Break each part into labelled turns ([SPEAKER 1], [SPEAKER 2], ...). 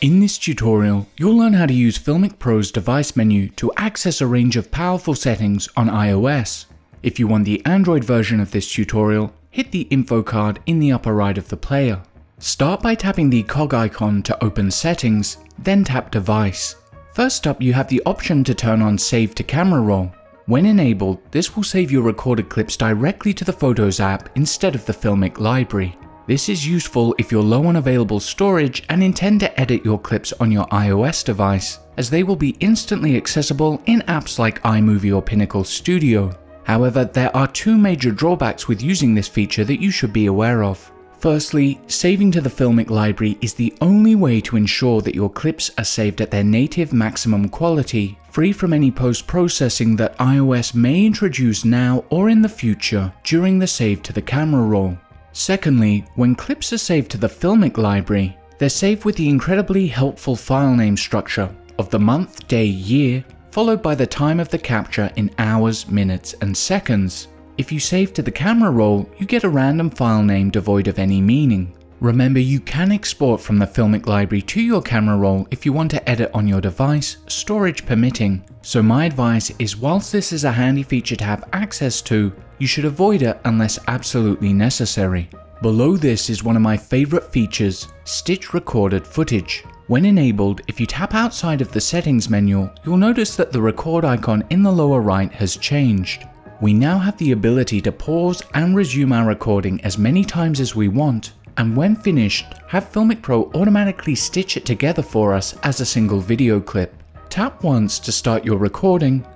[SPEAKER 1] In this tutorial, you'll learn how to use Filmic Pro's device menu to access a range of powerful settings on iOS. If you want the Android version of this tutorial, hit the info card in the upper right of the player. Start by tapping the cog icon to open settings, then tap device. First up you have the option to turn on save to camera roll. When enabled, this will save your recorded clips directly to the Photos app instead of the Filmic library. This is useful if you're low on available storage and intend to edit your clips on your iOS device, as they will be instantly accessible in apps like iMovie or Pinnacle Studio. However, there are two major drawbacks with using this feature that you should be aware of. Firstly, saving to the Filmic library is the only way to ensure that your clips are saved at their native maximum quality, free from any post-processing that iOS may introduce now or in the future during the save to the camera roll. Secondly, when clips are saved to the Filmic library, they're saved with the incredibly helpful file name structure of the month, day, year, followed by the time of the capture in hours, minutes, and seconds. If you save to the camera roll, you get a random file name devoid of any meaning. Remember, you can export from the Filmic library to your camera roll if you want to edit on your device, storage permitting. So my advice is whilst this is a handy feature to have access to, you should avoid it unless absolutely necessary. Below this is one of my favorite features, Stitch Recorded Footage. When enabled, if you tap outside of the settings menu, you'll notice that the record icon in the lower right has changed. We now have the ability to pause and resume our recording as many times as we want, and when finished, have Filmic Pro automatically stitch it together for us as a single video clip. Tap once to start your recording,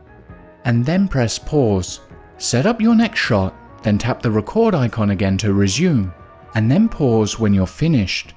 [SPEAKER 1] and then press pause. Set up your next shot, then tap the record icon again to resume, and then pause when you're finished.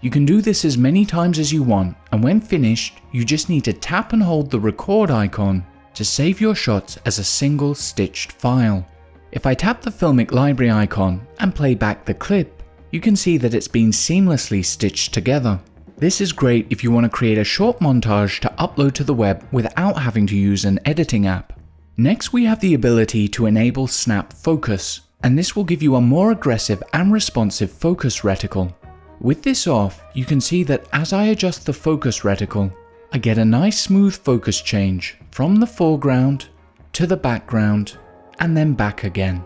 [SPEAKER 1] You can do this as many times as you want, and when finished, you just need to tap and hold the record icon to save your shots as a single stitched file. If I tap the Filmic library icon and play back the clip, you can see that it's been seamlessly stitched together. This is great if you want to create a short montage to upload to the web without having to use an editing app. Next we have the ability to enable snap focus, and this will give you a more aggressive and responsive focus reticle. With this off, you can see that as I adjust the focus reticle, I get a nice smooth focus change from the foreground to the background and then back again.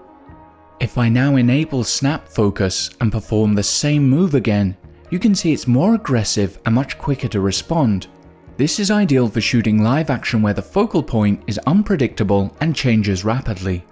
[SPEAKER 1] If I now enable snap focus and perform the same move again, you can see it's more aggressive and much quicker to respond. This is ideal for shooting live action where the focal point is unpredictable and changes rapidly.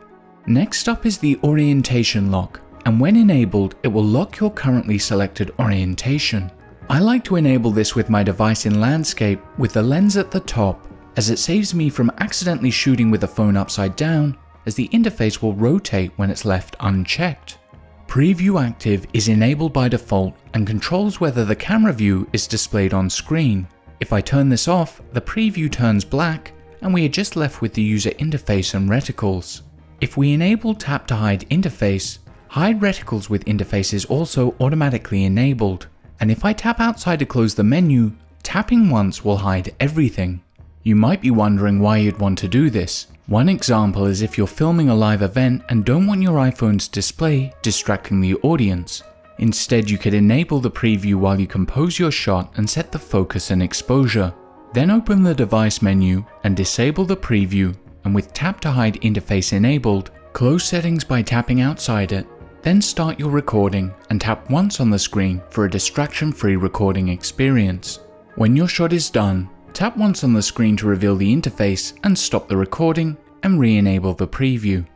[SPEAKER 1] Next up is the orientation lock, and when enabled, it will lock your currently selected orientation. I like to enable this with my device in landscape with the lens at the top, as it saves me from accidentally shooting with the phone upside down, as the interface will rotate when it's left unchecked. Preview Active is enabled by default and controls whether the camera view is displayed on screen. If I turn this off, the preview turns black and we are just left with the user interface and reticles. If we enable Tap to Hide Interface, Hide Reticles with Interface is also automatically enabled, and if I tap outside to close the menu, tapping once will hide everything. You might be wondering why you'd want to do this. One example is if you're filming a live event and don't want your iPhone's display distracting the audience. Instead, you could enable the preview while you compose your shot and set the focus and exposure. Then open the device menu and disable the preview and with tap to hide interface enabled, close settings by tapping outside it, then start your recording and tap once on the screen for a distraction-free recording experience. When your shot is done, tap once on the screen to reveal the interface and stop the recording and re-enable the preview.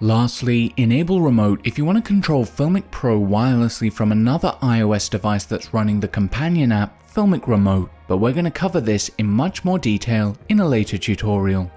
[SPEAKER 1] Lastly, enable remote if you want to control Filmic Pro wirelessly from another iOS device that's running the companion app Filmic Remote, but we're going to cover this in much more detail in a later tutorial.